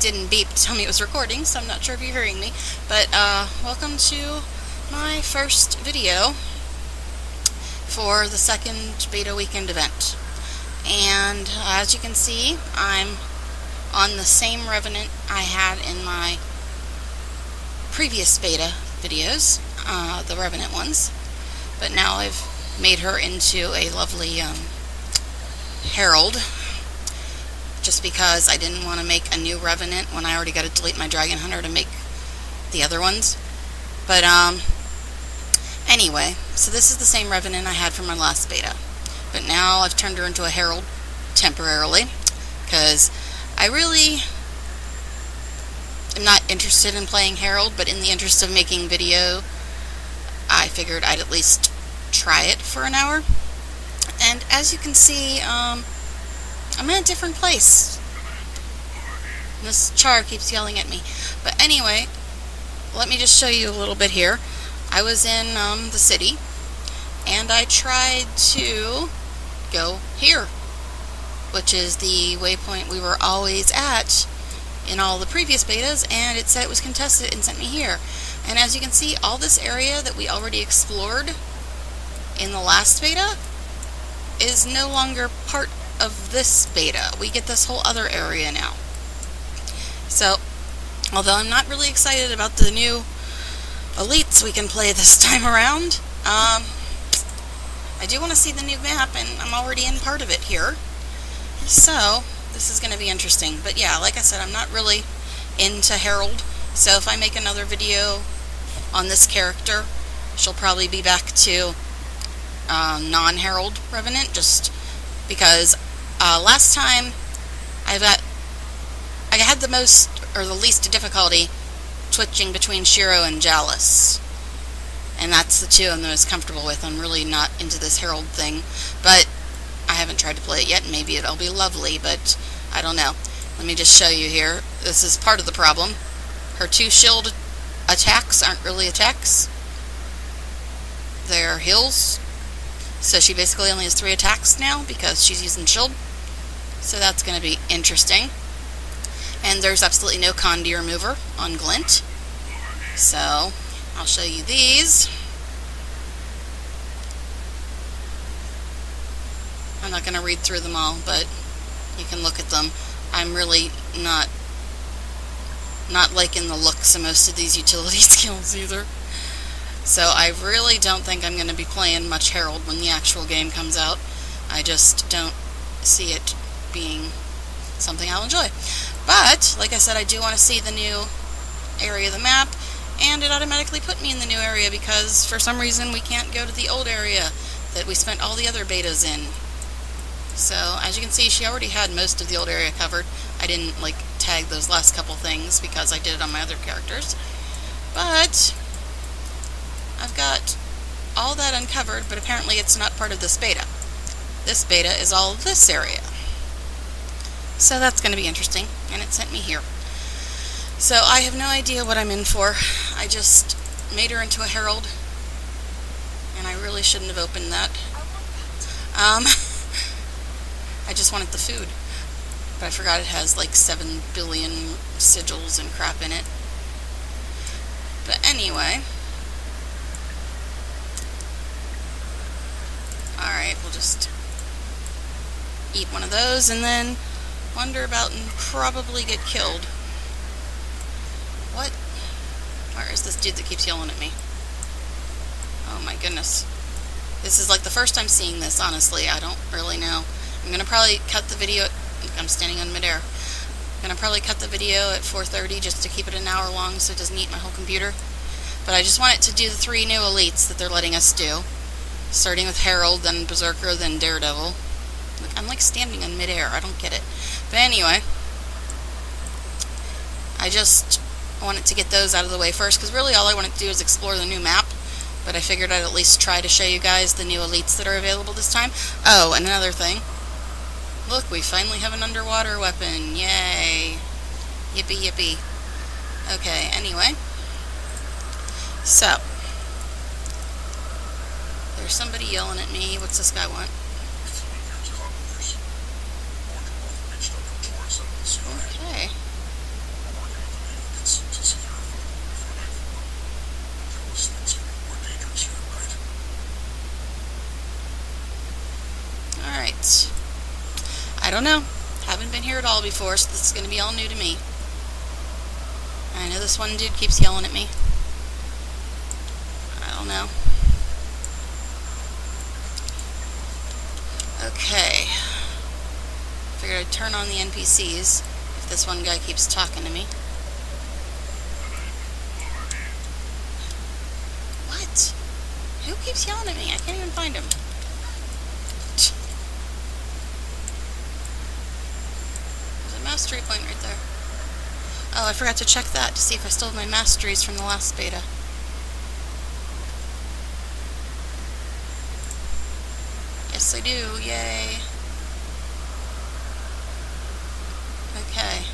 didn't beep to tell me it was recording, so I'm not sure if you're hearing me. But uh, welcome to my first video for the second beta weekend event. And as you can see, I'm on the same Revenant I had in my previous beta videos, uh, the Revenant ones. But now I've made her into a lovely um, Herald just because I didn't want to make a new Revenant when I already got to delete my Dragon Hunter to make the other ones. But, um, anyway, so this is the same Revenant I had from my last beta. But now I've turned her into a Herald temporarily, because I really am not interested in playing Herald, but in the interest of making video, I figured I'd at least try it for an hour. And as you can see, um, I'm in a different place. This char keeps yelling at me. But anyway, let me just show you a little bit here. I was in um, the city, and I tried to go here, which is the waypoint we were always at in all the previous betas, and it said it was contested and sent me here. And as you can see, all this area that we already explored in the last beta is no longer part of this beta. We get this whole other area now. So, although I'm not really excited about the new elites we can play this time around, um, I do want to see the new map, and I'm already in part of it here. So, this is going to be interesting. But yeah, like I said, I'm not really into Herald, so if I make another video on this character, she'll probably be back to uh, non-Herald Revenant, just because uh, last time, I got I had the most or the least difficulty twitching between Shiro and Jalis, and that's the two I'm most comfortable with. I'm really not into this Herald thing, but I haven't tried to play it yet. Maybe it'll be lovely, but I don't know. Let me just show you here. This is part of the problem. Her two shield attacks aren't really attacks. They're heals. So she basically only has three attacks now because she's using shield. So that's going to be interesting. And there's absolutely no Condi remover on Glint. So I'll show you these. I'm not going to read through them all, but you can look at them. I'm really not not liking the looks of most of these utility skills either. So I really don't think I'm going to be playing much Herald when the actual game comes out. I just don't see it being something I'll enjoy. But, like I said, I do want to see the new area of the map, and it automatically put me in the new area because for some reason we can't go to the old area that we spent all the other betas in. So, as you can see, she already had most of the old area covered. I didn't, like, tag those last couple things because I did it on my other characters. But, I've got all that uncovered, but apparently it's not part of this beta. This beta is all this area. So that's going to be interesting, and it sent me here. So I have no idea what I'm in for. I just made her into a herald, and I really shouldn't have opened that. Um, I just wanted the food, but I forgot it has like 7 billion sigils and crap in it. But anyway, alright, we'll just eat one of those, and then wander about and probably get killed. What? Where is this dude that keeps yelling at me? Oh my goodness. This is like the first time seeing this, honestly. I don't really know. I'm going to probably cut the video... I'm standing on midair. I'm going to probably cut the video at 4.30 just to keep it an hour long so it doesn't eat my whole computer. But I just wanted to do the three new elites that they're letting us do. Starting with Herald, then Berserker, then Daredevil. I'm like standing in midair. I don't get it. But anyway, I just wanted to get those out of the way first, because really all I wanted to do is explore the new map. But I figured I'd at least try to show you guys the new elites that are available this time. Oh, and another thing. Look, we finally have an underwater weapon. Yay. Yippee yippee. Okay, anyway. So. There's somebody yelling at me. What's this guy want? I don't know. Haven't been here at all before, so this is going to be all new to me. I know this one dude keeps yelling at me. I don't know. Okay. Figured I'd turn on the NPCs if this one guy keeps talking to me. What? Who keeps yelling at me? I can't even find him. There's a mastery point right there. Oh, I forgot to check that to see if I still have my masteries from the last beta. Yes, I do. Yay. Okay.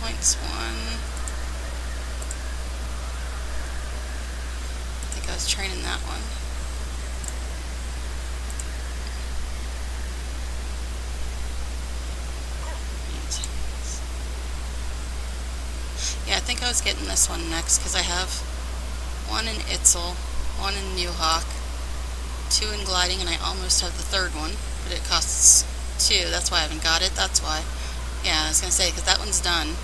Points one. I think I was training that one. Yeah, I think I was getting this one next because I have one in Itzel, one in Nuhoch, two in Gliding, and I almost have the third one, but it costs two. That's why I haven't got it. That's why. Yeah, I was going to say, because that one's done.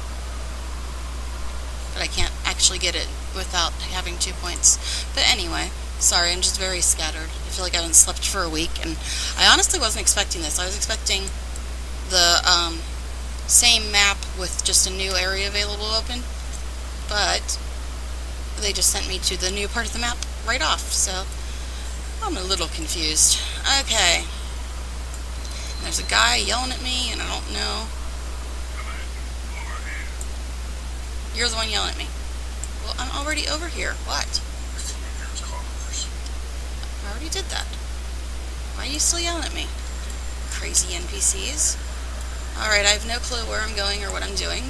But I can't actually get it without having two points. But anyway, sorry, I'm just very scattered. I feel like I haven't slept for a week, and I honestly wasn't expecting this. I was expecting the um, same map with just a new area available open, but they just sent me to the new part of the map right off, so I'm a little confused. Okay. There's a guy yelling at me, and I don't know. You're the one yelling at me. Well, I'm already over here. What? I already did that. Why are you still yelling at me? Crazy NPCs. Alright, I have no clue where I'm going or what I'm doing.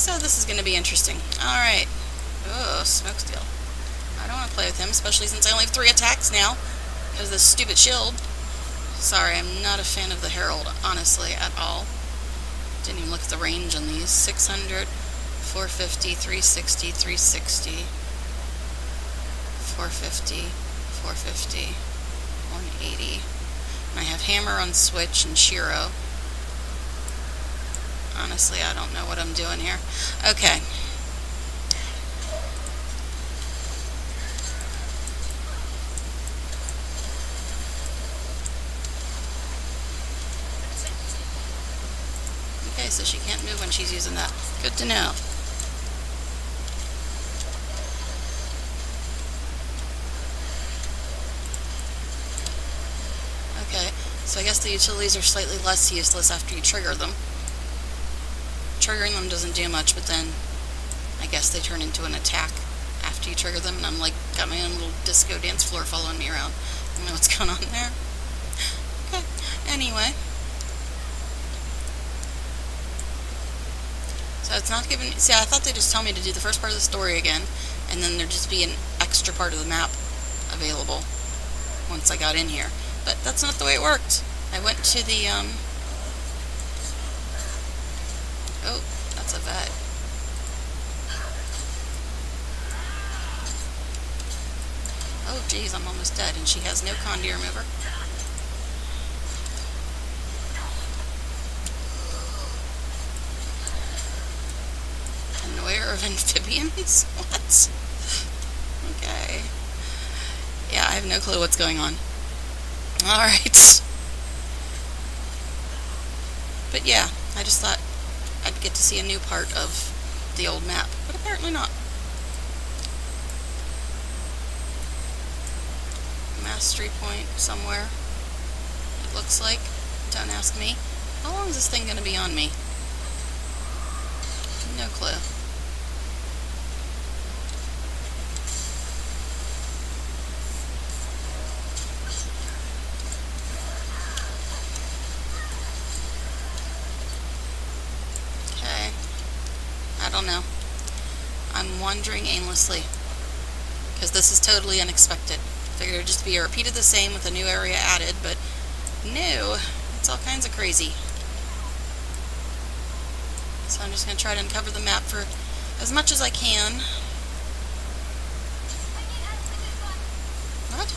So this is going to be interesting. Alright. Oh, Smokescale. I don't want to play with him, especially since I only have three attacks now. Because of this stupid shield. Sorry, I'm not a fan of the Herald, honestly, at all. Didn't even look at the range on these. 600, 450, 360, 360, 450, 450, 180. And I have Hammer on Switch and Shiro. Honestly, I don't know what I'm doing here. Okay. Okay, so she can't move when she's using that. Good to know. Okay, so I guess the utilities are slightly less useless after you trigger them triggering them doesn't do much, but then I guess they turn into an attack after you trigger them, and I'm like, got my own little disco dance floor following me around. I don't know what's going on there. Okay, anyway. So it's not giving, see I thought they'd just tell me to do the first part of the story again, and then there'd just be an extra part of the map available once I got in here. But that's not the way it worked. I went to the, um, Oh, that's a vet. Oh, geez, I'm almost dead, and she has no condy remover. Annoyer of amphibians? what? Okay. Yeah, I have no clue what's going on. Alright. But yeah, I just thought I'd get to see a new part of the old map, but apparently not. Mastery point somewhere, it looks like. Don't ask me. How long is this thing going to be on me? No clue. don't know. I'm wandering aimlessly. Because this is totally unexpected. Figured it would just be a repeat of the same with a new area added, but no. It's all kinds of crazy. So I'm just going to try to uncover the map for as much as I can. What?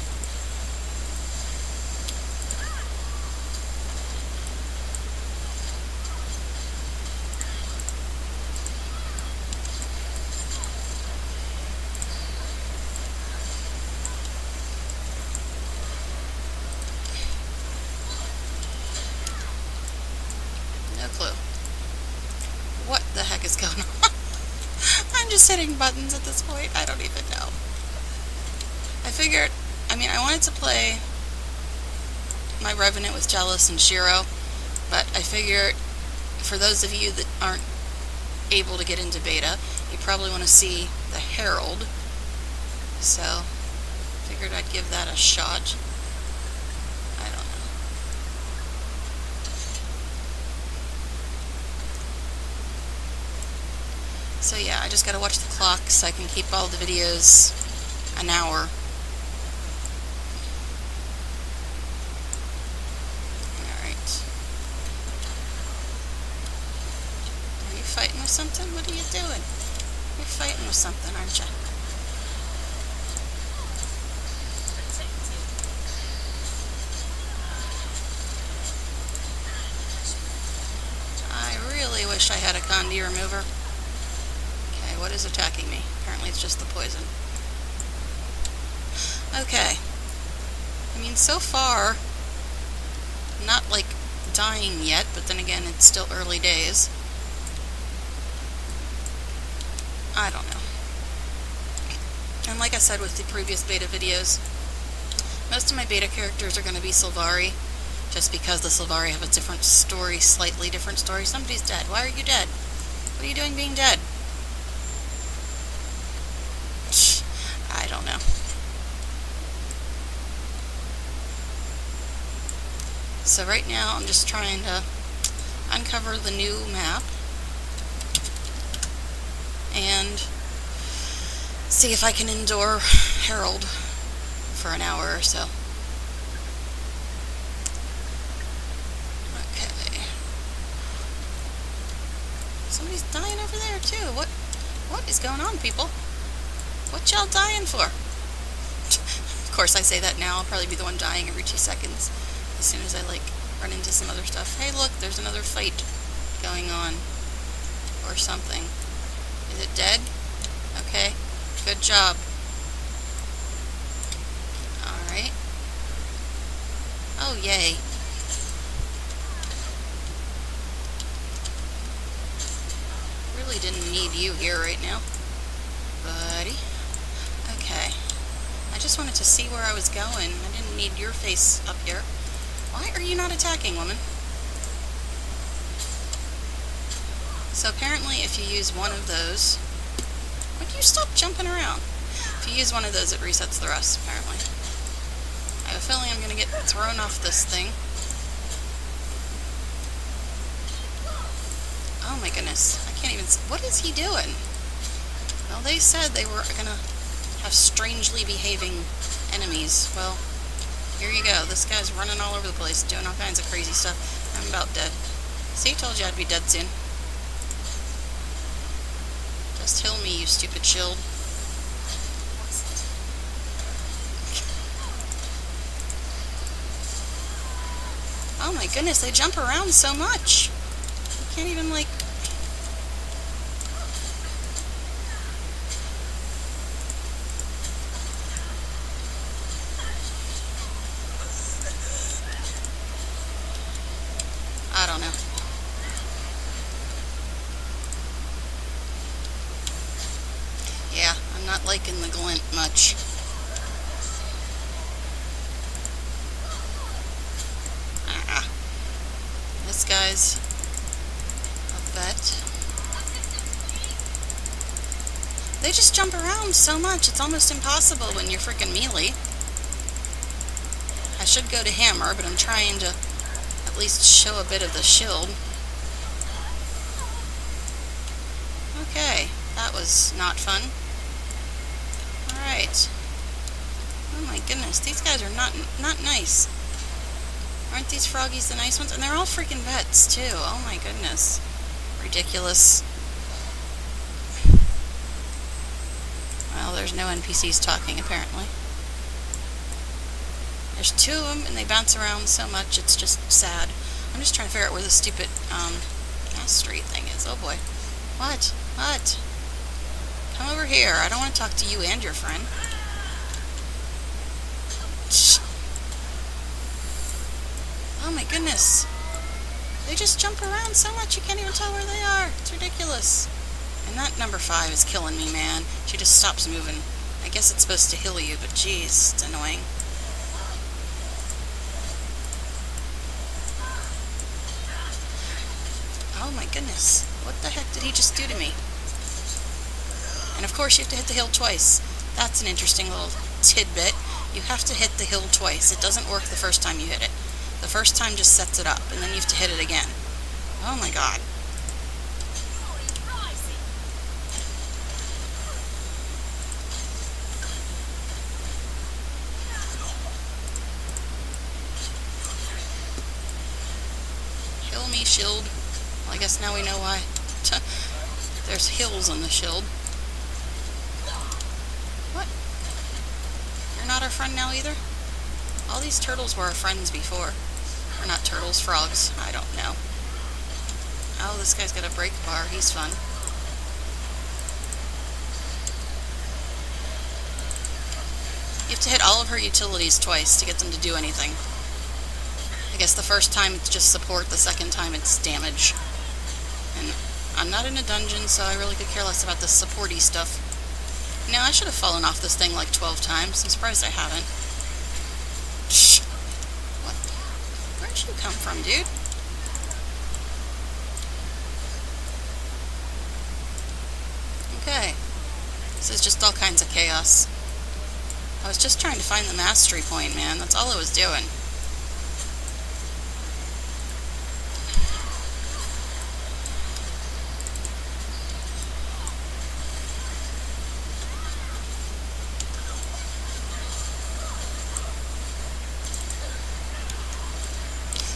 heck is going on? I'm just hitting buttons at this point. I don't even know. I figured, I mean, I wanted to play my Revenant with Jalis and Shiro, but I figured for those of you that aren't able to get into beta, you probably want to see the Herald. So, figured I'd give that a shot. I don't know. So yeah, I just gotta watch the clock so I can keep all the videos an hour. fighting with something? What are you doing? With something, aren't you? I really wish I had a Condi remover. Okay, what is attacking me? Apparently it's just the poison. Okay. I mean, so far, not like dying yet, but then again, it's still early days. I don't know. And like I said with the previous beta videos, most of my beta characters are going to be Silvari, just because the Silvari have a different story, slightly different story. Somebody's dead. Why are you dead? What are you doing being dead? I don't know. So right now I'm just trying to uncover the new map and see if I can endure Herald for an hour or so. Okay. Somebody's dying over there too. What what is going on, people? What y'all dying for? of course I say that now, I'll probably be the one dying every two seconds as soon as I like run into some other stuff. Hey look, there's another fight going on. Or something. Is it dead? Okay. Good job. Alright. Oh, yay. Really didn't need you here right now. Buddy. Okay. I just wanted to see where I was going. I didn't need your face up here. Why are you not attacking, woman? So apparently if you use one of those, would you stop jumping around? If you use one of those, it resets the rest, apparently. I have a feeling I'm going to get thrown off this thing. Oh my goodness. I can't even... What is he doing? Well, they said they were going to have strangely behaving enemies. Well, here you go. This guy's running all over the place, doing all kinds of crazy stuff. I'm about dead. See, I told you I'd be dead soon. Just me, you stupid shield. Oh my goodness, they jump around so much. You can't even, like... I don't know. not liking the glint much. Ah, this guy's a vet. They just jump around so much, it's almost impossible when you're freaking melee. I should go to hammer, but I'm trying to at least show a bit of the shield. Okay, that was not fun. Alright. Oh my goodness, these guys are not not nice. Aren't these froggies the nice ones? And they're all freaking vets, too. Oh my goodness. Ridiculous. Well, there's no NPCs talking, apparently. There's two of them, and they bounce around so much, it's just sad. I'm just trying to figure out where the stupid, um, mastery thing is. Oh boy. What? What? Come over here. I don't want to talk to you and your friend. Oh my goodness. They just jump around so much you can't even tell where they are. It's ridiculous. And that number five is killing me, man. She just stops moving. I guess it's supposed to heal you, but jeez, it's annoying. Oh my goodness. What the heck did he just do to me? And of course you have to hit the hill twice. That's an interesting little tidbit. You have to hit the hill twice. It doesn't work the first time you hit it. The first time just sets it up, and then you have to hit it again. Oh my god. Heal me, shield. Well, I guess now we know why. There's hills on the shield. What? You're not our friend now either? All these turtles were our friends before. Or not turtles, frogs. I don't know. Oh, this guy's got a break bar. He's fun. You have to hit all of her utilities twice to get them to do anything. I guess the first time it's just support, the second time it's damage. And I'm not in a dungeon, so I really could care less about the supporty stuff. Now, I should have fallen off this thing like 12 times. I'm surprised I haven't. Shh. What? Where'd you come from, dude? Okay. This is just all kinds of chaos. I was just trying to find the mastery point, man. That's all I was doing.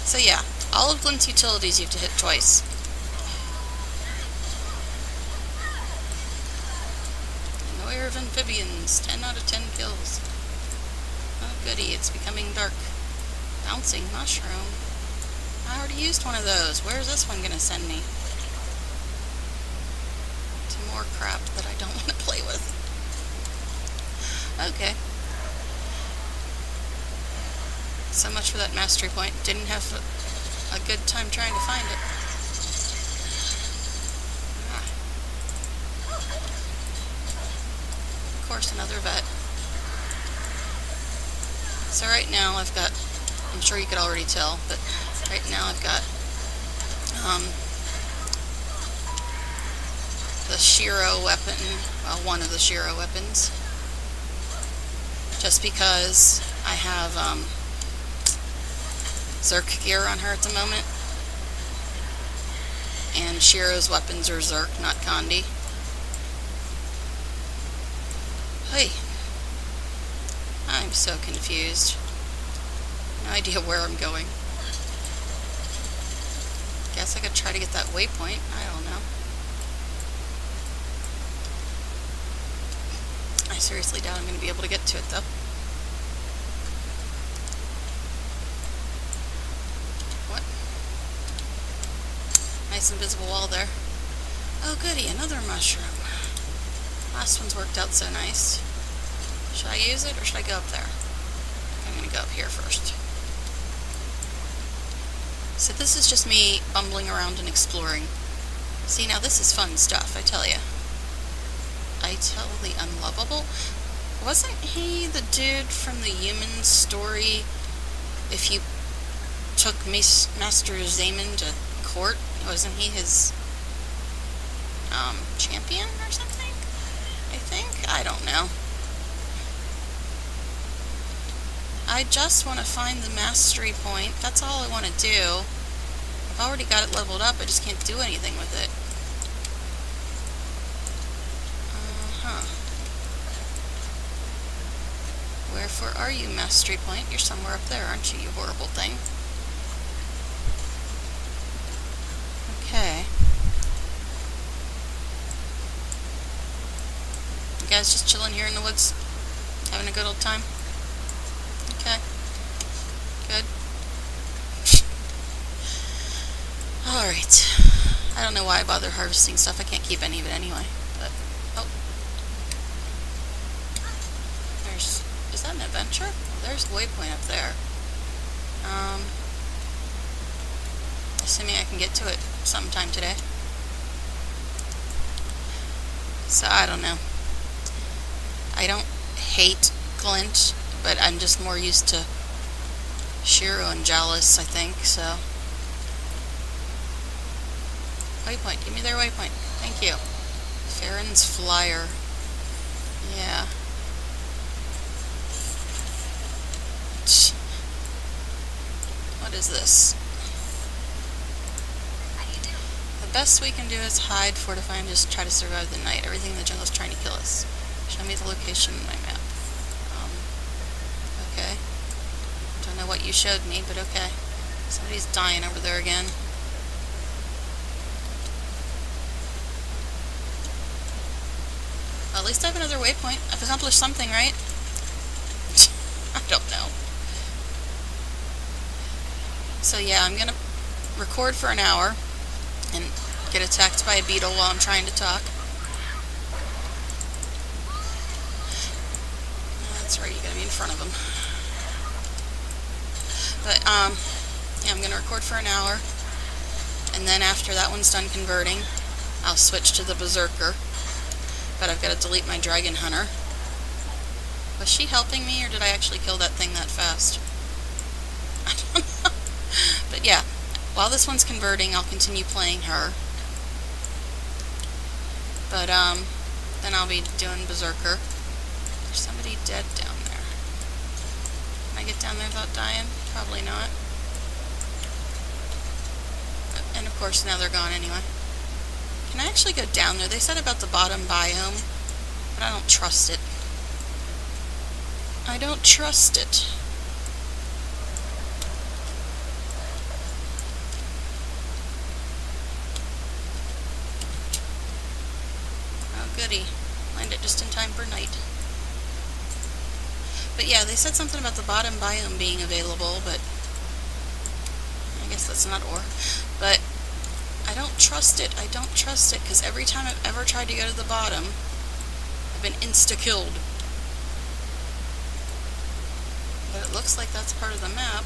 So yeah, all utilities you have to hit twice. Annoyer of amphibians, 10 out of 10 kills. Oh goody, it's becoming dark. Bouncing mushroom. I already used one of those. Where's this one gonna send me? To more crap that I don't want to play with. Okay. So much for that mastery point. Didn't have a, good time trying to find it. Of course, another vet. So right now I've got, I'm sure you could already tell, but right now I've got um, the Shiro weapon, well, one of the Shiro weapons. Just because I have um, Zerk gear on her at the moment. And Shiro's weapons are Zerk, not Condi. Hey. I'm so confused. No idea where I'm going. Guess I could try to get that waypoint. I don't know. I seriously doubt I'm going to be able to get to it, though. Nice invisible wall there. Oh goody, another mushroom. Last one's worked out so nice. Should I use it or should I go up there? I'm gonna go up here first. So this is just me bumbling around and exploring. See, now this is fun stuff, I tell you. I tell the unlovable. Wasn't he the dude from the human story? If you took Master Zaman to court, wasn't he his um, champion or something? I think? I don't know. I just want to find the mastery point. That's all I want to do. I've already got it leveled up. I just can't do anything with it. Uh-huh. Wherefore are you, mastery point? You're somewhere up there, aren't you, you horrible thing? Okay. You guys just chilling here in the woods? Having a good old time? Okay. Good. Alright. I don't know why I bother harvesting stuff. I can't keep any of it anyway. But, oh. There's, is that an adventure? Oh, there's a waypoint up there. Um, Assuming I can get to it sometime today. So I don't know. I don't hate Glint, but I'm just more used to Shiro and Jalis, I think, so. Waypoint, give me their waypoint. Thank you. Faren's Flyer. Yeah. What is this? The best we can do is hide, fortify, and just try to survive the night. Everything in the jungle is trying to kill us. Show me the location on my map. Um, okay. Don't know what you showed me, but okay. Somebody's dying over there again. At least I have another waypoint. I've accomplished something, right? I don't know. So yeah, I'm gonna record for an hour and get attacked by a beetle while I'm trying to talk. That's right, you gotta be in front of them. But, um, yeah, I'm gonna record for an hour, and then after that one's done converting, I'll switch to the Berserker. But I've got to delete my Dragon Hunter. Was she helping me, or did I actually kill that thing that fast? I don't know. But yeah, while this one's converting, I'll continue playing her. But, um, then I'll be doing Berserker. There's somebody dead down I get down there without dying? Probably not. And of course, now they're gone anyway. Can I actually go down there? They said about the bottom biome, but I don't trust it. I don't trust it. goody. Landed just in time for night. But yeah, they said something about the bottom biome being available, but I guess that's not ore. But I don't trust it. I don't trust it, because every time I've ever tried to go to the bottom, I've been insta-killed. But it looks like that's part of the map.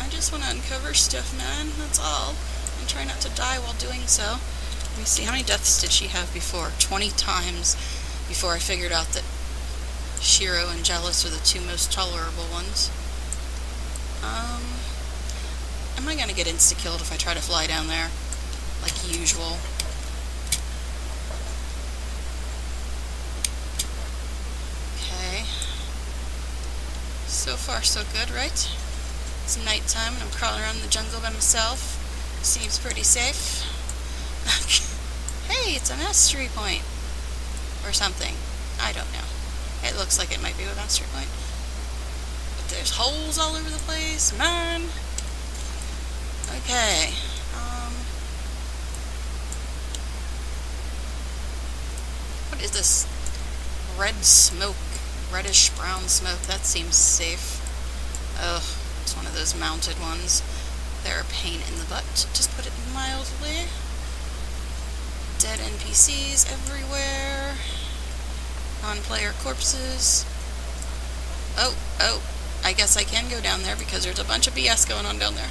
I just want to uncover stuff, man. That's all. And try not to die while doing so. Let me see, how many deaths did she have before? 20 times before I figured out that Shiro and Jalis are the two most tolerable ones. Um, am I gonna get insta-killed if I try to fly down there? Like usual. Okay. So far so good, right? It's nighttime and I'm crawling around the jungle by myself. Seems pretty safe. hey, it's a mastery point. Or something. I don't know. It looks like it might be a mastery point. But there's holes all over the place. Man! Okay. Um, what is this? Red smoke. Reddish brown smoke. That seems safe. Ugh. It's one of those mounted ones. They're a pain in the butt. Just put it mildly. Dead NPCs everywhere. Non-player corpses. Oh, oh. I guess I can go down there because there's a bunch of BS going on down there.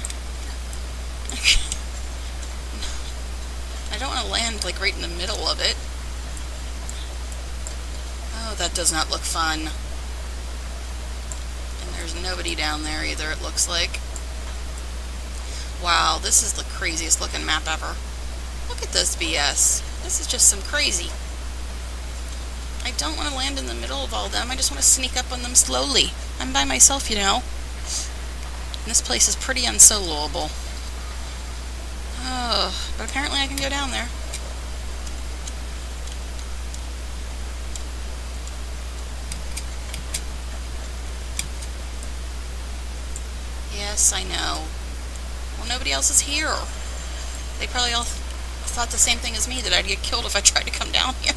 I don't want to land, like, right in the middle of it. Oh, that does not look fun. And there's nobody down there either, it looks like. Wow, this is the craziest looking map ever. Look at this BS. This is just some crazy. I don't want to land in the middle of all them. I just want to sneak up on them slowly. I'm by myself, you know. And this place is pretty unsoloable. Oh, but apparently I can go down there. Yes, I know. Well, nobody else is here. They probably all thought the same thing as me, that I'd get killed if I tried to come down here.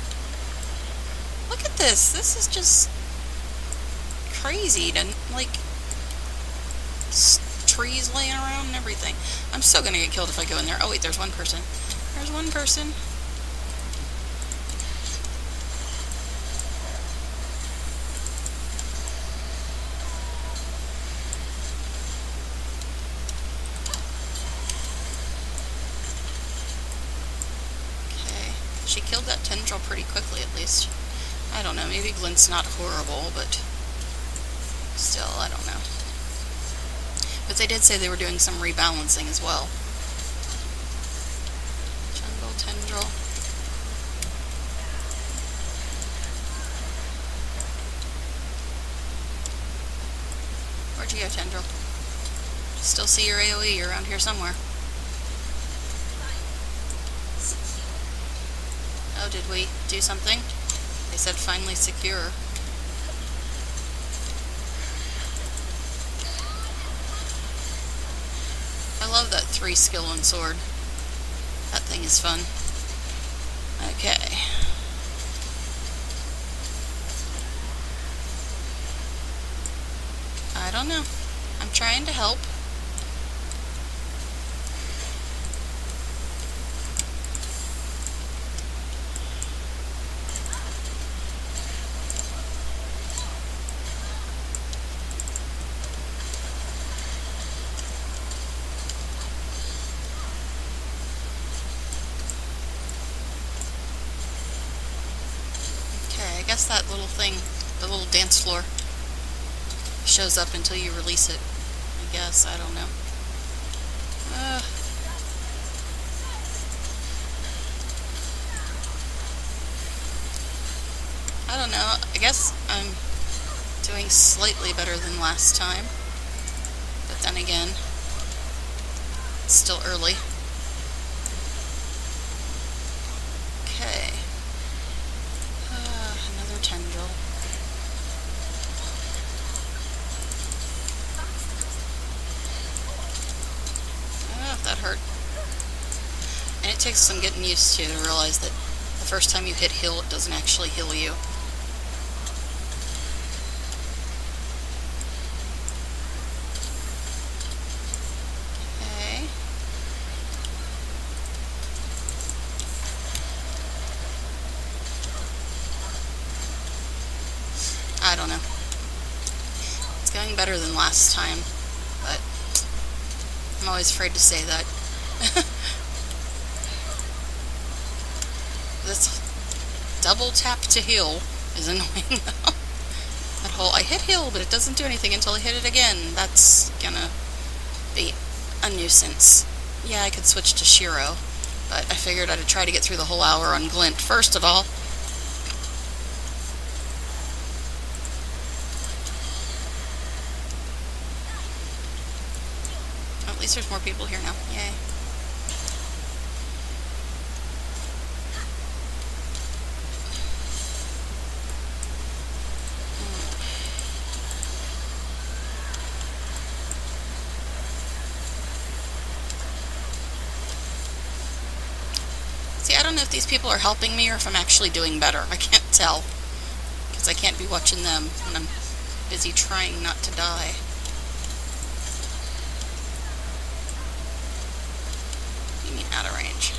Look at this. This is just crazy to, like, trees laying around and everything. I'm still gonna get killed if I go in there. Oh wait, there's one person. There's one person. She killed that tendril pretty quickly, at least. I Glint's not horrible, but still, I don't know. But they did say they were doing some rebalancing as well. Jungle tendril. Where'd you go, tendril? Still see your AoE around here somewhere. Oh, did we do something? They said finally secure. I love that three skill on sword. That thing is fun. Okay. I don't know. I'm trying to help. guess that little thing, the little dance floor, shows up until you release it. I guess, I don't know. Uh, I don't know. I guess I'm doing slightly better than last time. But then again, it's still early. it takes some getting used to to realize that the first time you hit heal, it doesn't actually heal you. Okay. I don't know. It's going better than last time, but I'm always afraid to say that. this double tap to heal is annoying. that whole, I hit heal, but it doesn't do anything until I hit it again. That's gonna be a nuisance. Yeah, I could switch to Shiro, but I figured I'd try to get through the whole hour on Glint first of all. At least there's more people here now. Yay. These people are helping me or if I'm actually doing better. I can't tell. Because I can't be watching them when I'm busy trying not to die. You mean out of range?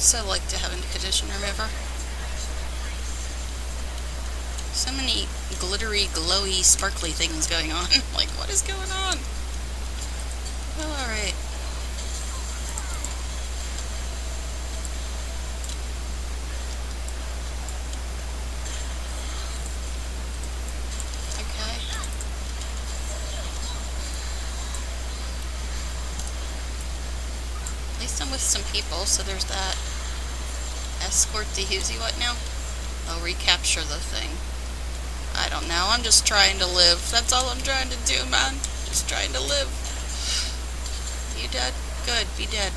Would so like to have a condition remover. So many glittery, glowy, sparkly things going on. like, what is going on? Oh, alright. Some people, so there's that. Escort the Husey, what now? I'll recapture the thing. I don't know, I'm just trying to live. That's all I'm trying to do, man. Just trying to live. You dead? Good, be dead.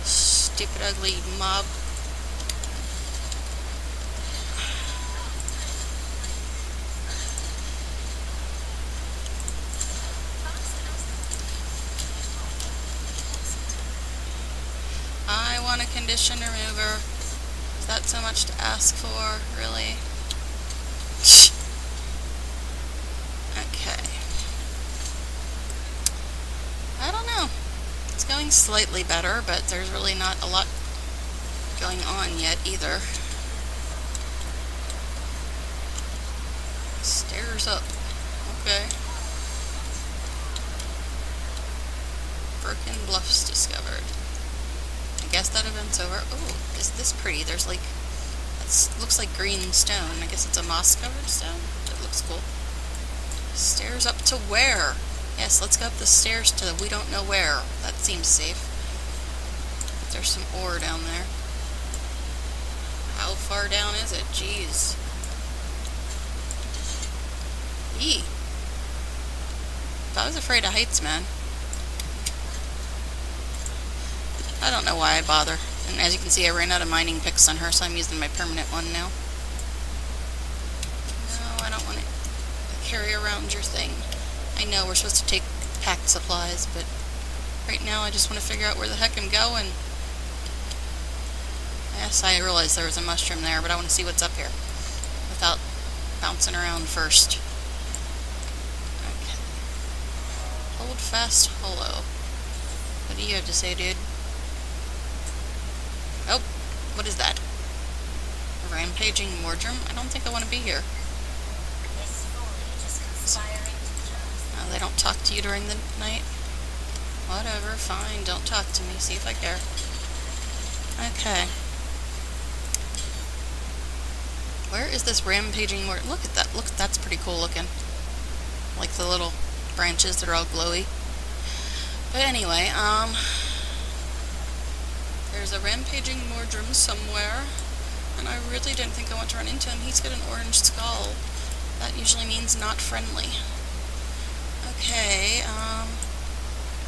Stupid ugly mob. I want a condition remover. Is that so much to ask for, really? Okay. I don't know. It's going slightly better, but there's really not a lot going on yet either. Stairs up. Okay. Broken bluffs discovered. I guess that event's over. Oh, is this pretty? There's like, that looks like green stone. I guess it's a moss-covered stone. That looks cool. Stairs up to where? Yes, let's go up the stairs to we don't know where. That seems safe. But There's some ore down there. How far down is it? Jeez. Yee. I was afraid of heights, man. I don't know why I bother. And as you can see, I ran out of mining picks on her, so I'm using my permanent one now. No, I don't want to carry around your thing. I know we're supposed to take packed supplies, but right now I just want to figure out where the heck I'm going. Yes, I realized there was a mushroom there, but I want to see what's up here without bouncing around first. Okay. Hold fast hollow. What do you have to say, dude? What is that? Rampaging Mordrem? I don't think I want to be here. Oh, they don't talk to you during the night? Whatever, fine, don't talk to me, see if I care. Okay. Where is this rampaging Mordrem? Look at that, look, that's pretty cool looking. Like the little branches that are all glowy. But anyway, um, there's a rampaging Mordrem somewhere, and I really didn't think I want to run into him. He's got an orange skull. That usually means not friendly. Okay, um,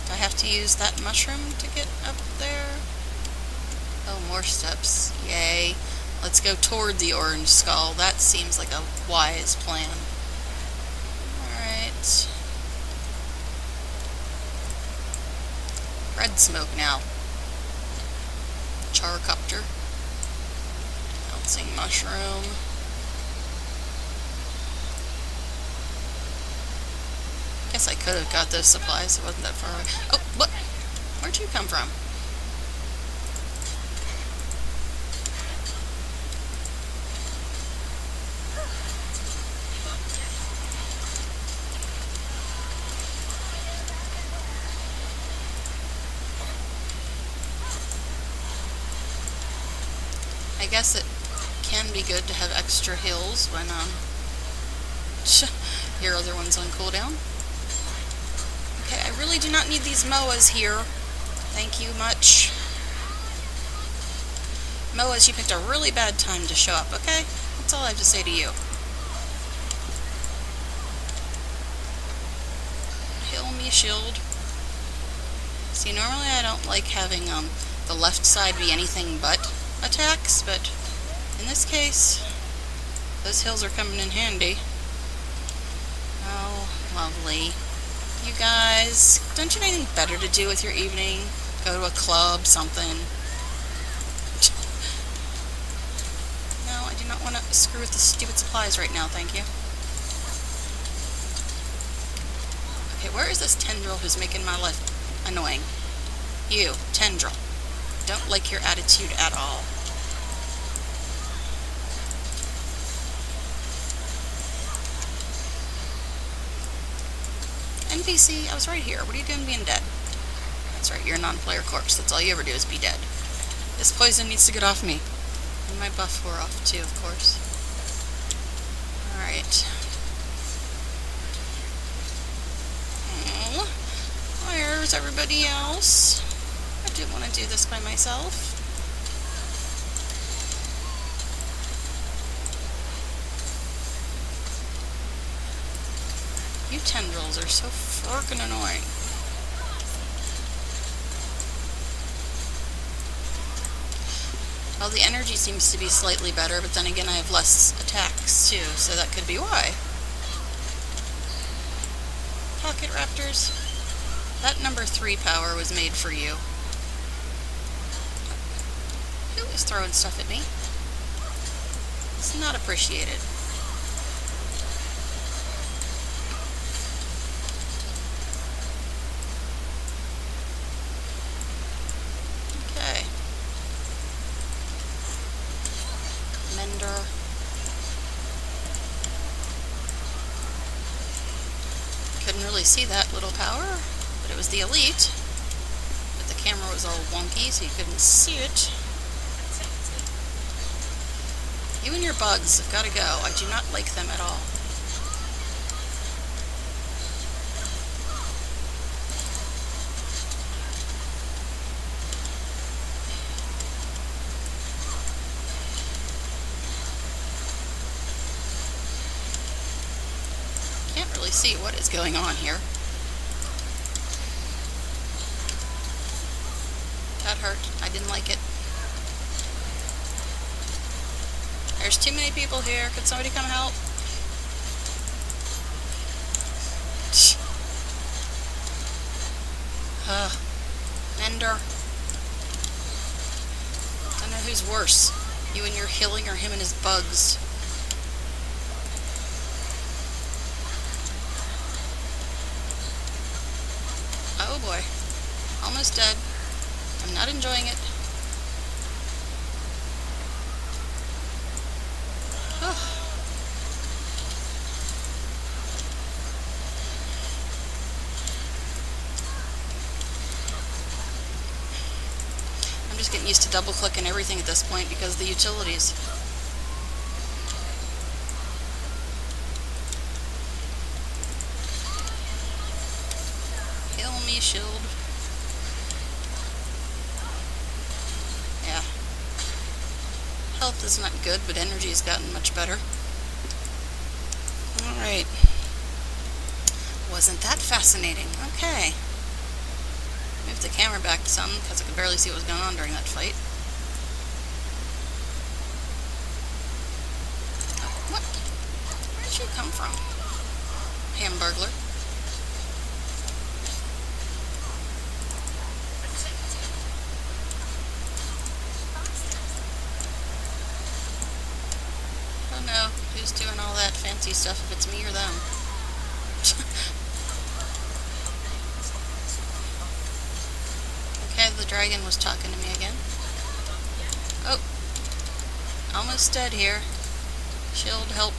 do I have to use that mushroom to get up there? Oh, more steps. Yay. Let's go toward the orange skull. That seems like a wise plan. Alright. Red smoke now. Charcopter. Bouncing mushroom. Guess I could have got those supplies. It wasn't that far away. Oh, what? Where'd you come from? I guess it can be good to have extra heals when um your other one's on cooldown. Okay, I really do not need these MOAs here. Thank you much. MOAs, you picked a really bad time to show up, okay? That's all I have to say to you. Heal me, shield. See, normally I don't like having um, the left side be anything but attacks, but in this case, those hills are coming in handy. Oh, lovely. You guys, don't you have anything better to do with your evening? Go to a club, something. No, I do not want to screw with the stupid supplies right now, thank you. Okay, where is this tendril who's making my life annoying? You, tendril. Don't like your attitude at all. NPC, I was right here. What are you doing being dead? That's right, you're a non-player corpse. That's all you ever do is be dead. This poison needs to get off me. And my buff wore off too, of course. Alright. Where's everybody else? I didn't want to do this by myself. You tendrils are so fucking annoying. Well, the energy seems to be slightly better, but then again I have less attacks too, so that could be why. Pocket Raptors. That number 3 power was made for you. Who is throwing stuff at me? It's not appreciated. Mender. Couldn't really see that little power, but it was the Elite. But the camera was all wonky, so you couldn't see it. You and your bugs have got to go. I do not like them at all. Can't really see what is going on here. That hurt. I didn't like it. There's too many people here. Could somebody come help? Ugh. Mender. I don't know who's worse. You and your healing or him and his bugs. Oh boy. I'm not enjoying it. I'm just getting used to double clicking everything at this point because the utilities. Heal me, shield. Yeah. Is not good, but energy has gotten much better. Alright. Wasn't that fascinating? Okay. Move the camera back some, because I could barely see what was going on during that fight. What? Where did you come from? Hamburglar. Oh no, who's doing all that fancy stuff if it's me or them? okay, the dragon was talking to me again. Oh, dead here. Shield, help.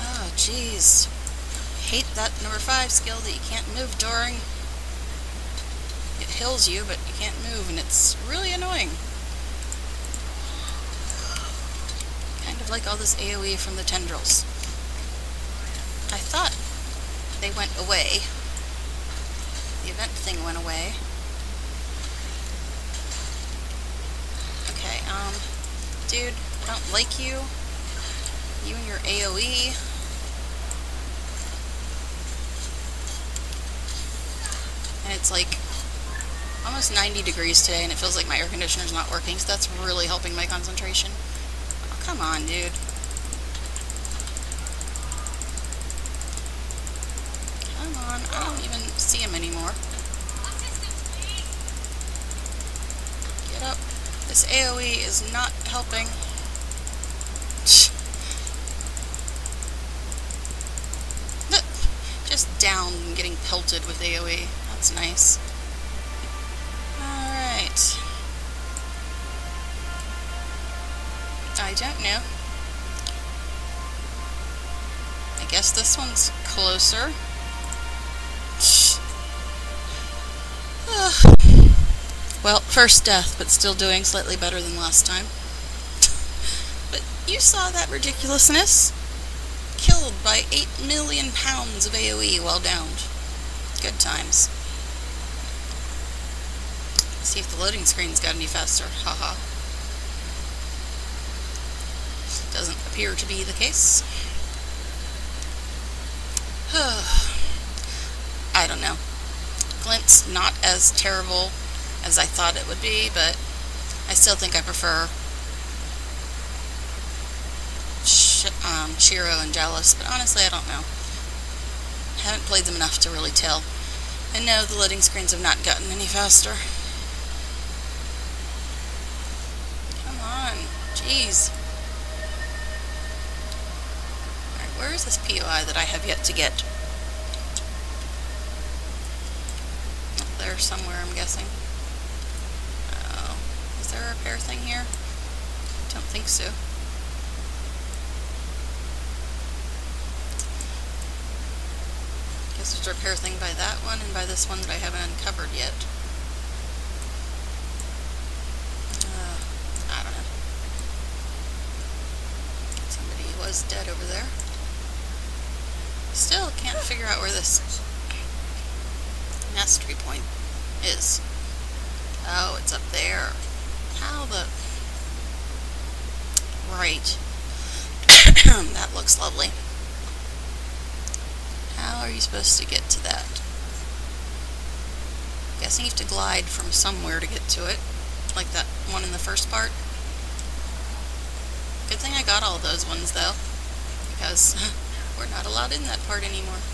oh, jeez hate that number 5 skill that you can't move during. It heals you, but you can't move, and it's really annoying. Kind of like all this AoE from the tendrils. I thought they went away. The event thing went away. Okay, um, dude, I don't like you. You and your AoE. and it's like almost 90 degrees today and it feels like my air conditioner's not working so that's really helping my concentration. Oh, come on, dude. Come on, I don't even see him anymore. Get up. This AoE is not helping. Just down and getting pelted with AoE. That's nice. Alright. I don't know. I guess this one's closer. Well, first death, but still doing slightly better than last time. but you saw that ridiculousness. Killed by 8 million pounds of AoE while downed. Good times. See if the loading screen's got any faster. Haha. Doesn't appear to be the case. I don't know. Glint's not as terrible as I thought it would be, but I still think I prefer Sh um, Shiro and Jalis, but honestly I don't know. I haven't played them enough to really tell. And no, the loading screens have not gotten any faster. Come on, jeez. Alright, where is this POI that I have yet to get? Up there somewhere, I'm guessing. Repair thing here? Don't think so. Guess there's a repair thing by that one and by this one that I haven't uncovered yet. Uh, I don't know. Somebody was dead over there. Still can't figure out where this mastery point is. Oh, it's up there. How the... Right. that looks lovely. How are you supposed to get to that? I'm guessing you have to glide from somewhere to get to it. Like that one in the first part. Good thing I got all those ones though. Because we're not allowed in that part anymore.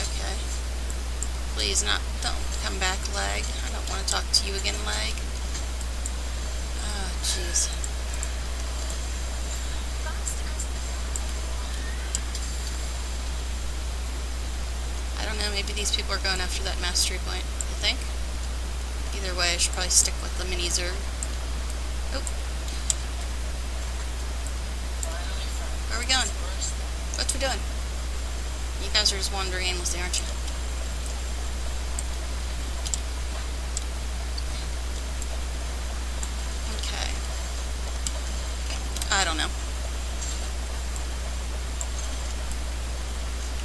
Okay. Please not, don't come back, lag. I don't want to talk to you again, lag. Oh, jeez. I don't know, maybe these people are going after that mastery point, I think. Either way, I should probably stick with the mini Zerg. Oh. Where are we going? What's we doing? You guys are just wandering aimlessly, aren't you? Okay. I don't know.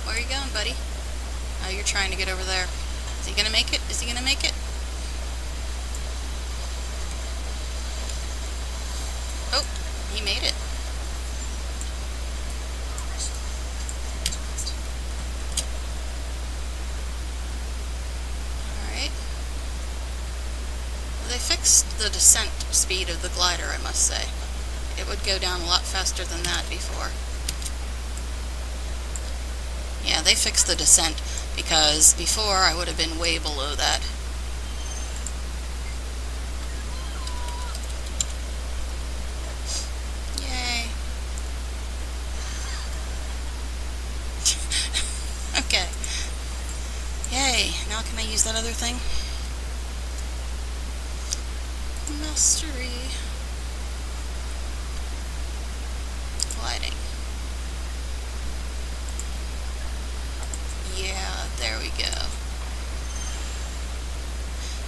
Where are you going, buddy? You're trying to get over there. Is he gonna make it? Is he gonna make it? Oh, he made it. Alright. Well, they fixed the descent speed of the glider, I must say. It would go down a lot faster than that before. Yeah, they fixed the descent because before I would have been way below that. Yay. okay. Yay. Now can I use that other thing? Mastery. Gliding. Yeah, there we go.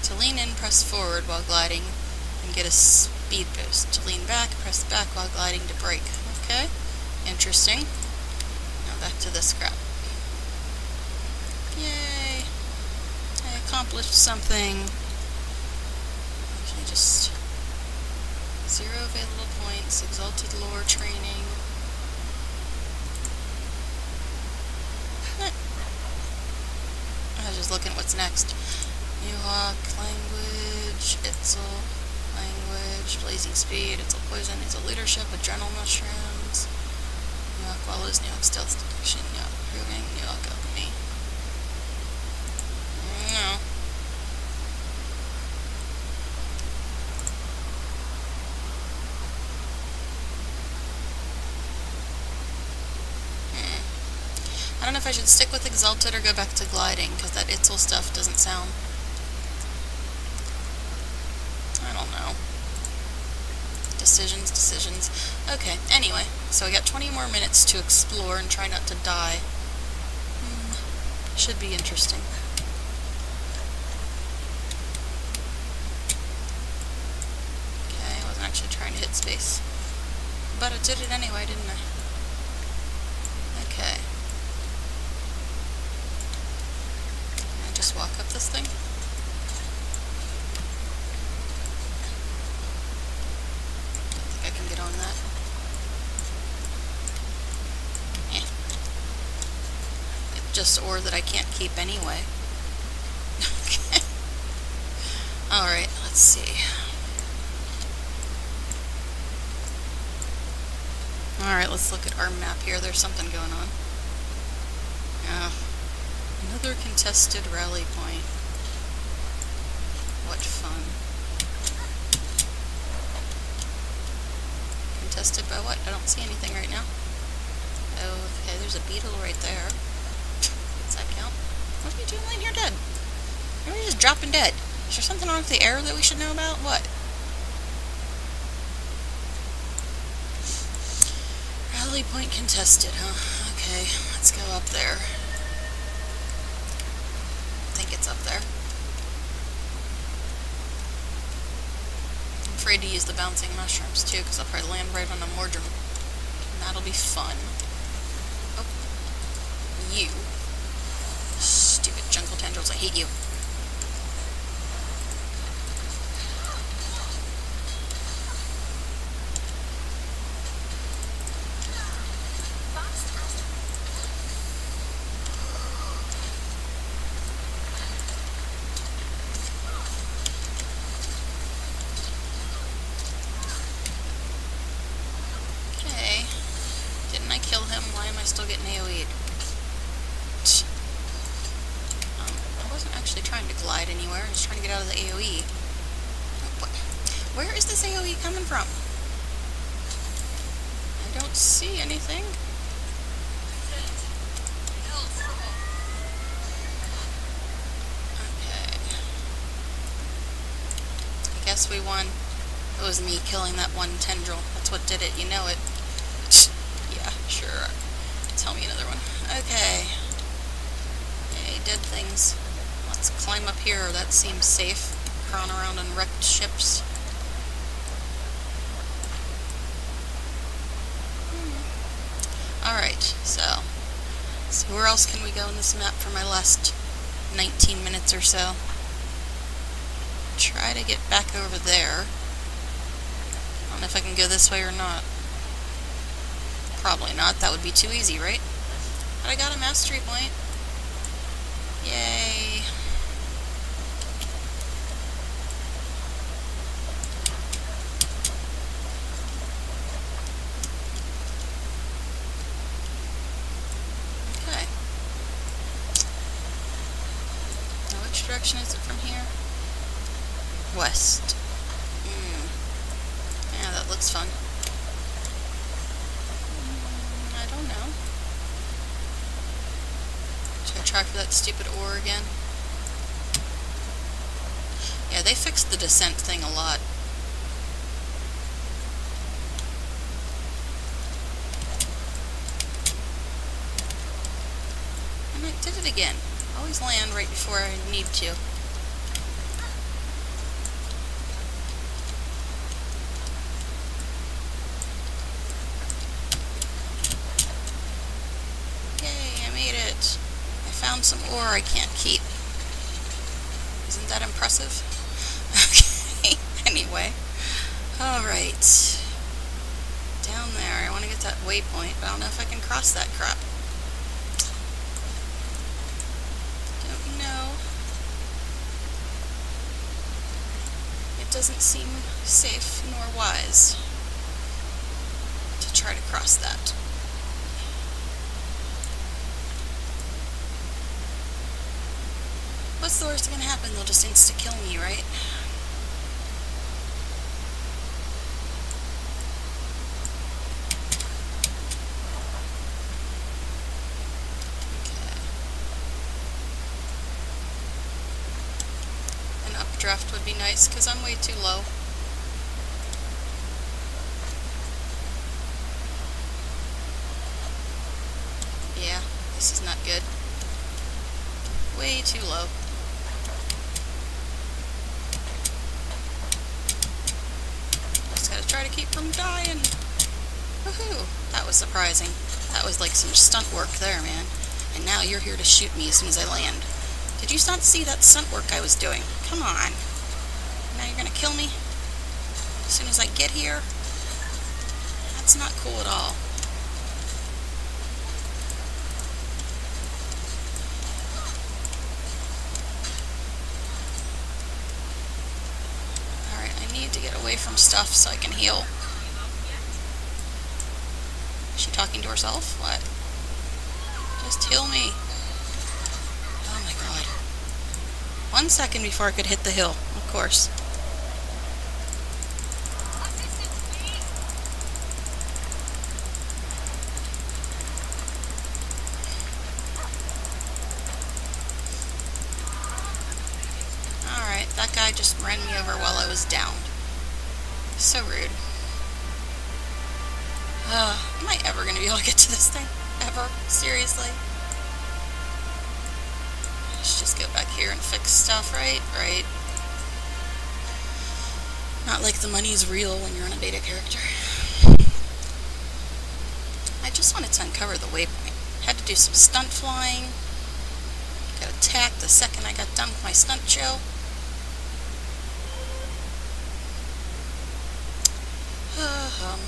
To lean in, press forward while gliding and get a speed boost. To lean back, press back while gliding to brake. Okay, interesting. Now back to this crap. Yay! I accomplished something. Actually, just zero available points, exalted lore training. Eh. I was just looking at what's next. Nuhoch, language, Itzel, language, blazing speed, Itzel poison, Itzel leadership, adrenal mushrooms, Nuhoch wallows, Nuhoch stealth detection, Nuhoch proving, Nuhoch alchemy. No. Hmm. I don't know if I should stick with Exalted or go back to gliding, because that Itzel stuff doesn't sound... I don't know. Decisions, decisions. Okay, anyway, so I got 20 more minutes to explore and try not to die. Hmm. Should be interesting. Okay, I wasn't actually trying to hit space. But I did it anyway, didn't I? Okay. Can I just walk up this thing? Don't think I can get on that. Eh. That I can't keep anyway. okay. Alright, let's see. Alright, let's look at our map here. There's something going on. Yeah. Another contested rally point. What fun. Contested by what? I don't see anything right now. Oh, okay, there's a beetle right there. Does that count? What are you doing laying here dead? Why are you just dropping dead? Is there something wrong with the air that we should know about? What? Rally point contested, huh? Okay, let's go up there. I think it's up there. I'm afraid to use the bouncing mushrooms too, because I'll probably land right on a Mordrem. That'll be fun. Oh. You. Stupid hate you. still getting AoE'd. Um, I wasn't actually trying to glide anywhere, I was trying to get out of the AoE. Where is this AoE coming from? I don't see anything. Okay. Won. It was me killing that one tendril. That's what did it, you know it. yeah, sure. Tell me another one. Okay. Hey, dead things. Let's climb up here. That seems safe. Crawling around on wrecked ships. Hmm. Alright, so. So where else can we go in this map for my last 19 minutes or so? Try to get back over there. I don't know if I can go this way or not. Probably not. That would be too easy, right? But I got a mastery point. Yay. Okay. Now which direction is it from here? West. Hmm. Yeah, that looks fun. try for that stupid ore again? Yeah, they fixed the descent thing a lot. And I did it again. Always land right before I need to. Yay, I made it. I found some ore I can't keep. Isn't that impressive? okay, anyway. Alright. Down there, I want to get that waypoint, but I don't know if I can cross that crap. Don't know. It doesn't seem safe nor wise to try to cross that. What's the worst that can happen? They'll just insta-kill me, right? Okay. An updraft would be nice, because I'm way too low. Yeah, this is not good. Way too low. Dying. Woohoo! That was surprising. That was like some stunt work there, man. And now you're here to shoot me as soon as I land. Did you not see that stunt work I was doing? Come on. Now you're gonna kill me? As soon as I get here? That's not cool at all. Alright, I need to get away from stuff so I can heal. Talking to herself? What? Just heal me. Oh my god. one second before I could hit the hill, of course. Not money is real when you're on a beta character. I just wanted to uncover the waypoint. Had to do some stunt flying. Got attacked the second I got done with my stunt show. um,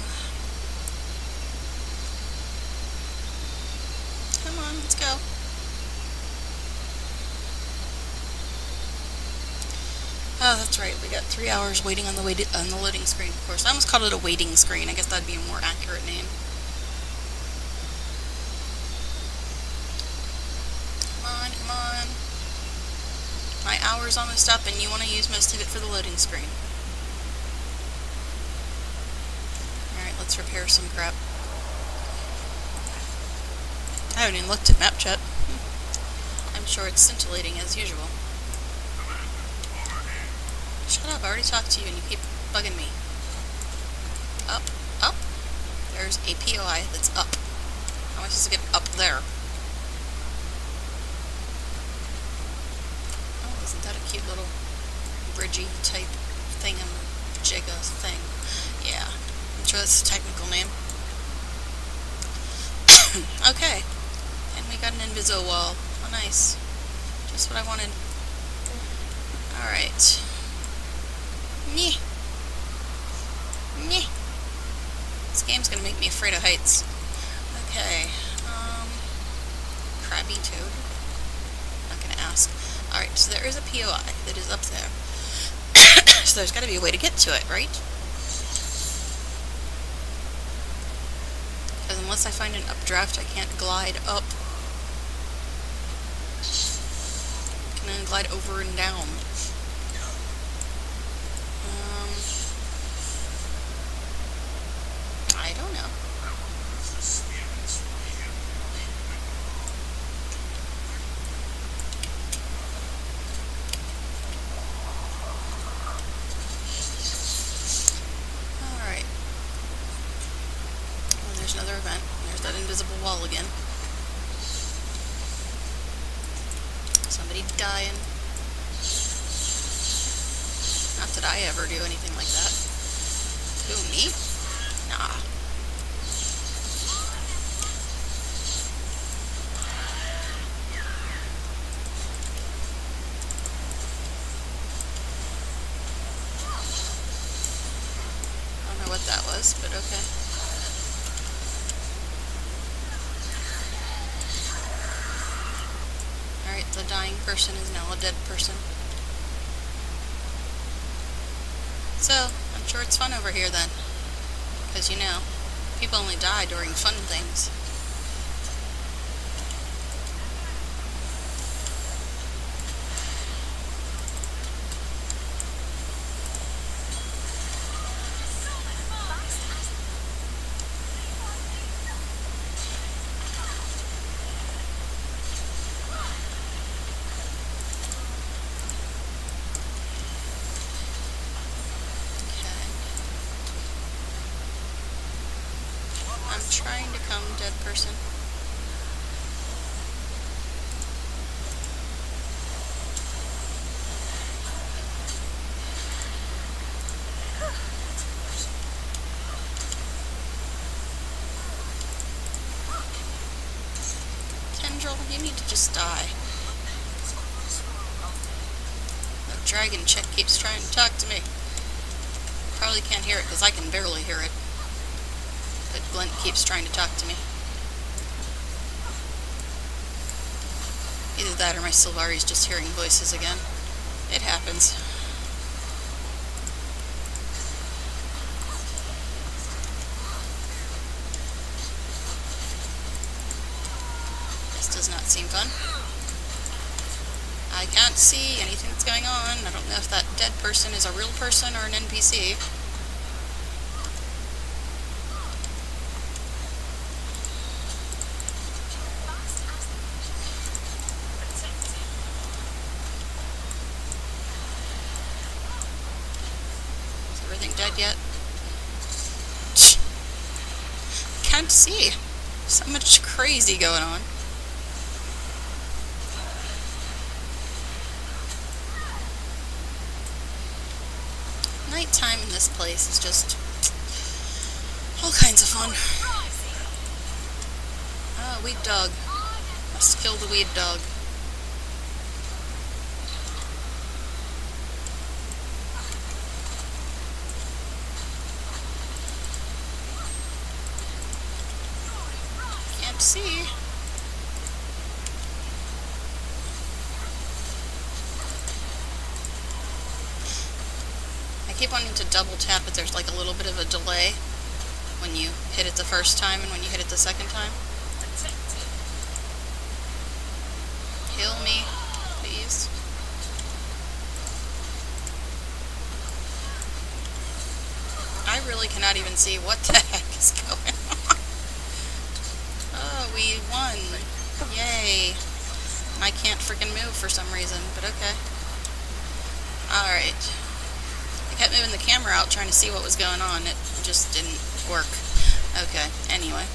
come on, let's go. Oh, that's right. We got three hours waiting on the wait on the loading screen. Of course, I almost called it a waiting screen. I guess that'd be a more accurate name. Come on, come on. My hour's almost up, and you want to use most of it for the loading screen. Alright, let's repair some crap. I haven't even looked at map. I'm sure it's scintillating as usual. Shut up, I already talked to you and you keep bugging me. Up, up. There's a POI that's up. How am I supposed to get up there? Oh, isn't that a cute little bridgy type thing in the Jigga thing? Yeah, I'm sure that's a technical name. okay, and we got an invisible wall. Oh, nice. Just what I wanted. Alright. Nyeh. Nyeh. This game's gonna make me afraid of heights. Okay. Um, Crabby Toad. Not gonna ask. Alright, so there is a POI that is up there. so there's gotta be a way to get to it, right? Because unless I find an updraft, I can't glide up. Can I glide over and down? wall again. Somebody dying. Not that I ever do anything like that. Who, me? Nah. I don't know what that was, but okay. the dying person is now a dead person. So, I'm sure it's fun over here then. Because, you know, people only die during fun things. Trying to come, dead person. Tendril, you need to just die. The dragon chick keeps trying to talk to me. Probably can't hear it because I can barely hear it. Glint keeps trying to talk to me. Either that or my Sylvari's just hearing voices again. It happens. This does not seem fun. I can't see anything that's going on. I don't know if that dead person is a real person or an NPC. Is everything dead yet? Can't see. So much crazy going on. Nighttime in this place is just all kinds of fun. Oh, weed dog. Must kill the weed dog. Can't see. I keep wanting to double tap, but there's like a little bit of a delay when you hit it the first time and when you hit it the second time. Heal me, please. I really cannot even see what the heck is going on. Oh, we won. Yay. I can't freaking move for some reason, but okay. Alright. I kept moving the camera out trying to see what was going on. It just didn't work. Okay, anyway.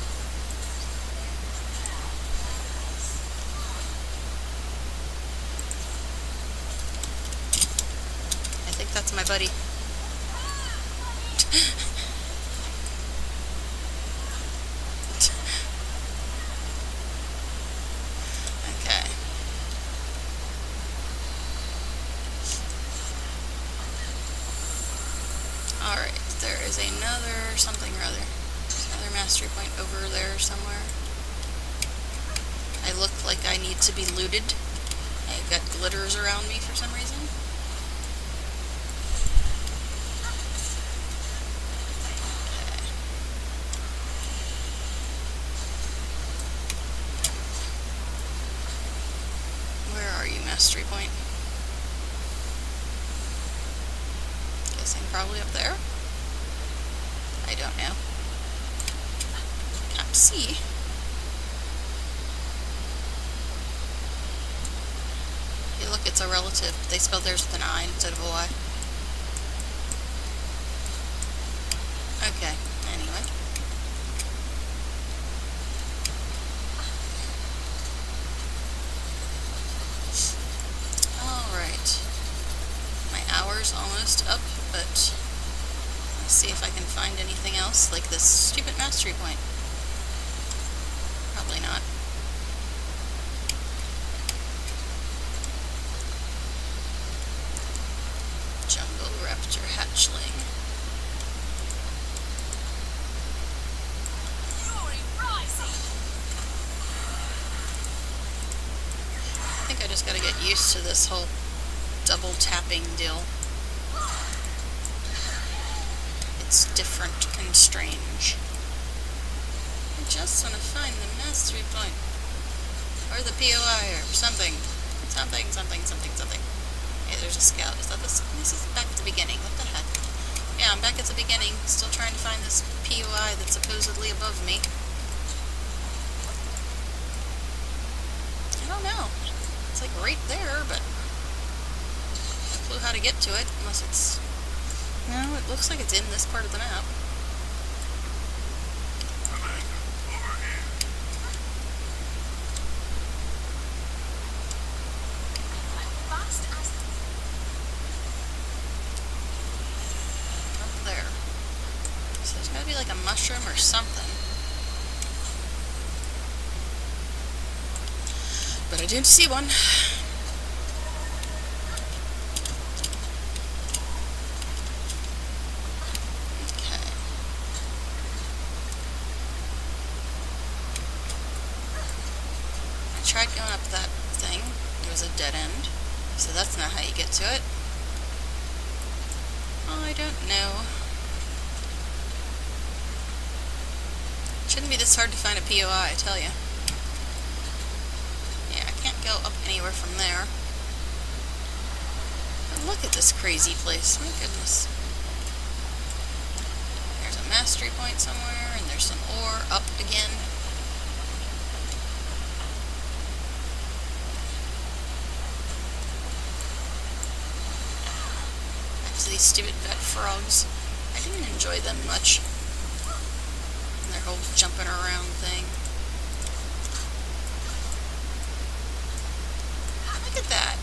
I think that's my buddy. okay. Alright, there is another something or other. There's another mastery point over there somewhere. I look like I need to be looted. I've got glitters around me for some reason. Okay. Where are you, mastery point? Guessing probably up there? I don't know. Can't see. Hey, it's. They spelled theirs with an I instead of a Y. Okay, anyway. Alright. My hour's almost up, but let's see if I can find anything else, like this stupid mastery point. Probably not. Jungle Raptor Hatchling. I think I just gotta get used to this whole double tapping deal. It's different and strange. I just want to find the mastery point. Or the POI or something. Something, something, something, something. Hey, there's a scout. Is that this? This is back at the beginning. What the heck? Yeah, I'm back at the beginning. Still trying to find this POI that's supposedly above me. I don't know. It's like right there, how to get to it unless it's. No, it looks like it's in this part of the map. There. So there's gotta be like a mushroom or something. But I didn't see one. Okay. I tried going up that thing. It was a dead end. So that's not how you get to it. Oh, I don't know. Shouldn't be this hard to find a POI, I tell you. Yeah, I can't go up anywhere from there. But Look at this crazy place. My goodness. There's a mastery point somewhere, and there's some ore up again. To these stupid vet frogs. I didn't enjoy them much. Their whole jumping around thing. Look at that.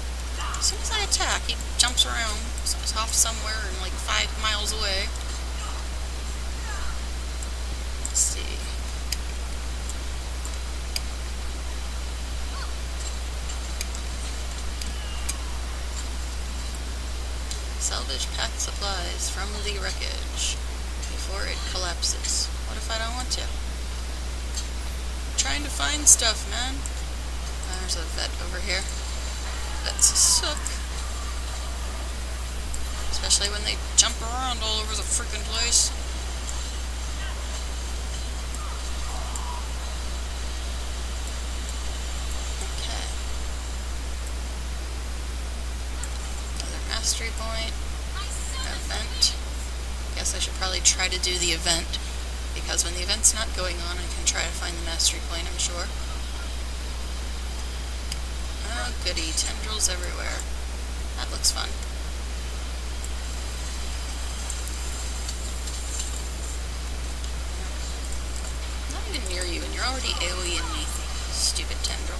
As soon as I attack, he jumps around. So he's off somewhere and like five miles away. Let's see. Salvage pack supplies from the wreckage before it collapses. What if I don't want to? I'm trying to find stuff, man. There's a vet over here. Vets suck. Especially when they jump around all over the freaking place. Okay. Another mastery point. Event. Guess I should probably try to do the event. Because when the event's not going on, I can try to find the mastery point, I'm sure. Oh goody, tendrils everywhere. That looks fun. not even near you, and you're already AoE in me, stupid tendril.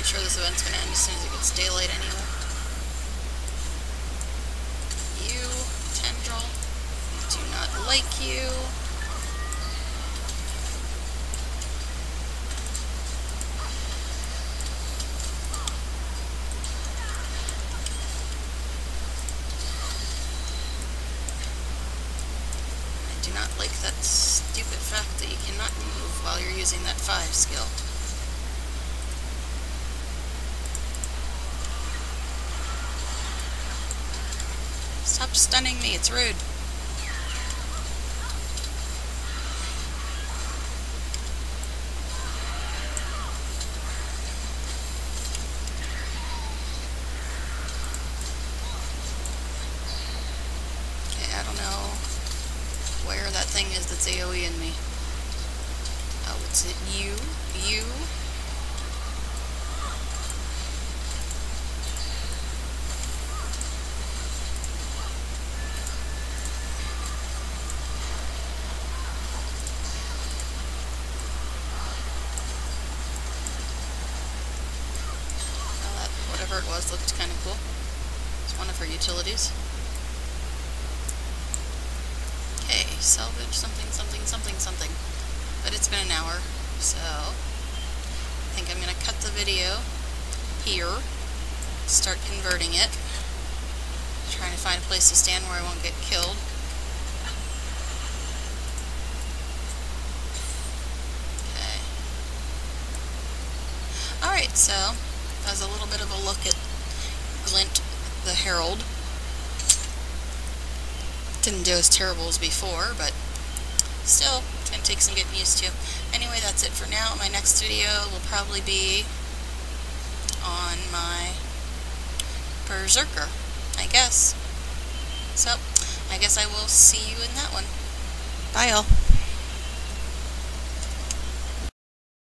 pretty sure this event's gonna end as soon as it gets daylight anyway. You, Tendril, do not like you. I do not like that stupid fact that you cannot move while you're using that 5 skill. Stop stunning me, it's rude. Okay, I don't know where that thing is that's AoE in me. Oh, it's it you? You? whatever it was looked kind of cool. It's one of her utilities. Okay, salvage something, something, something, something. But it's been an hour, so I think I'm going to cut the video here, start converting it, trying to find a place to stand where I won't get killed. Okay. Alright, so as a little bit of a look at Glint the Herald. Didn't do as terrible as before, but still, it's going to take some getting used to. Anyway, that's it for now. My next video will probably be on my Berserker, I guess. So, I guess I will see you in that one. Bye, all.